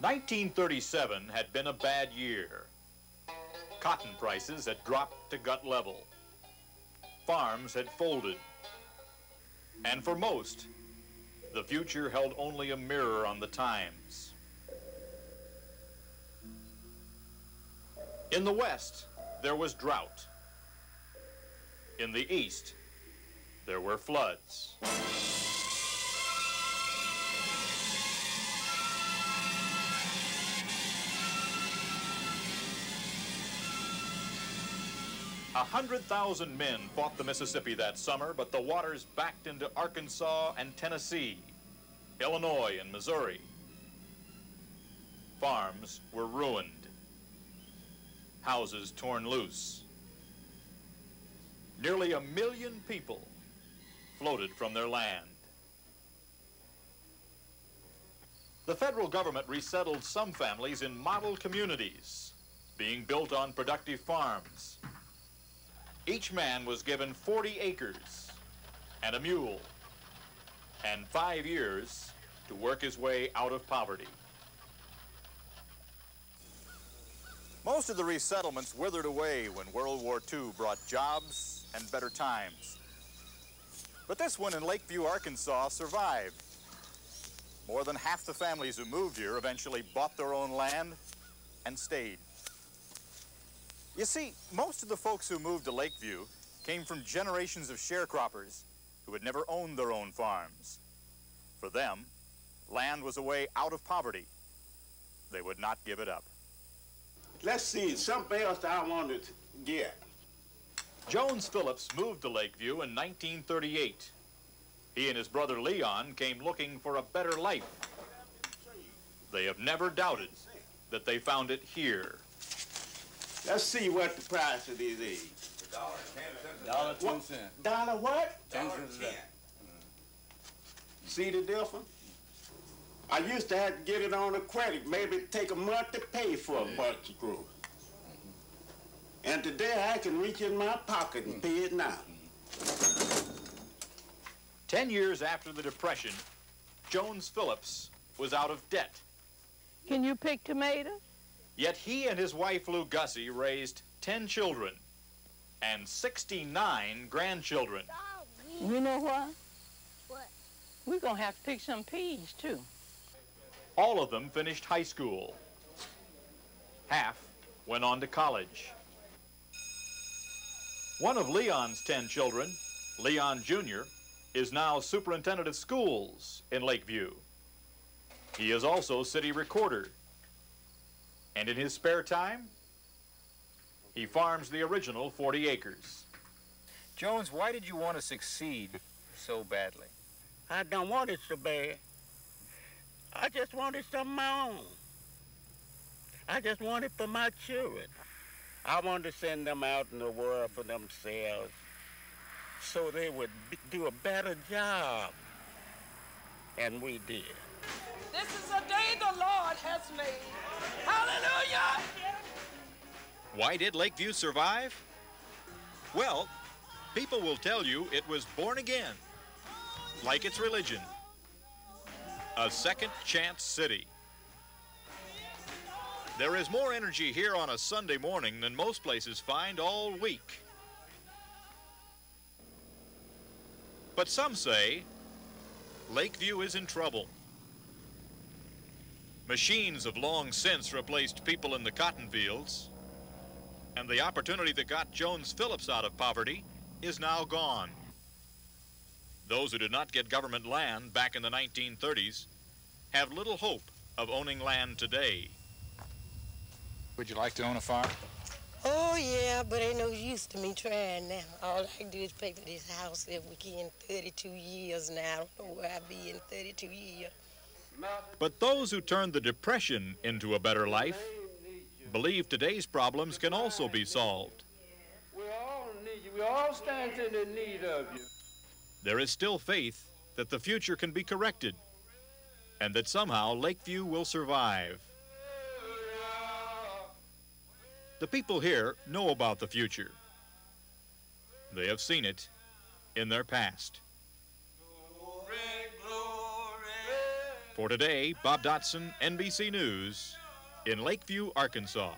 1937 had been a bad year. Cotton prices had dropped to gut level. Farms had folded. And for most, the future held only a mirror on the times. In the West, there was drought. In the East, there were floods. A hundred thousand men fought the Mississippi that summer, but the waters backed into Arkansas and Tennessee, Illinois and Missouri. Farms were ruined, houses torn loose. Nearly a million people floated from their land. The federal government resettled some families in model communities, being built on productive farms. Each man was given 40 acres and a mule and five years to work his way out of poverty. Most of the resettlements withered away when World War II brought jobs and better times. But this one in Lakeview, Arkansas survived. More than half the families who moved here eventually bought their own land and stayed. You see, most of the folks who moved to Lakeview came from generations of sharecroppers who had never owned their own farms. For them, land was a way out of poverty. They would not give it up. Let's see, something else I wanted to get. Jones Phillips moved to Lakeview in 1938. He and his brother Leon came looking for a better life. They have never doubted that they found it here. Let's see what the price of these is. Dollar ten What? cents. Dollar what? Ten cents a day. Mm. See the difference? I used to have to get it on a credit, maybe take a month to pay for a bunch of growth. And today I can reach in my pocket and pay it now. Ten years after the Depression, Jones Phillips was out of debt. Can you pick tomatoes? Yet he and his wife Lou Gussie raised 10 children and 69 grandchildren. You know what? What? We're gonna have to pick some peas too. All of them finished high school. Half went on to college. One of Leon's 10 children, Leon Jr., is now superintendent of schools in Lakeview. He is also city recorder. And in his spare time, he farms the original 40 acres. Jones, why did you want to succeed so badly? I don't want it so bad. I just wanted something of my own. I just wanted for my children. I wanted to send them out in the world for themselves so they would b- do a better job. And we did. This is a day the Lord has made. Hallelujah! Why did Lakeview survive? Well, people will tell you it was born again, like its religion. A second chance city. There is more energy here on a Sunday morning than most places find all week. But some say Lakeview is in trouble. Machines have long since replaced people in the cotton fields, and the opportunity that got Jones Phillips out of poverty is now gone. Those who did not get government land back in the 1930s have little hope of owning land today. Would you like to own a farm? Oh, yeah, but ain't no use to me trying now. All I can do is pay for this house every weekend 32 years now. I don't know where I'll be in 32 years. But those who turned the Depression into a better life believe today's problems can also be solved. We all need you. We all stand in the need of you. There is still faith that the future can be corrected and that somehow Lakeview will survive. The people here know about the future. They have seen it in their past. For today, Bob Dotson, NBC News, in Lakeview, Arkansas.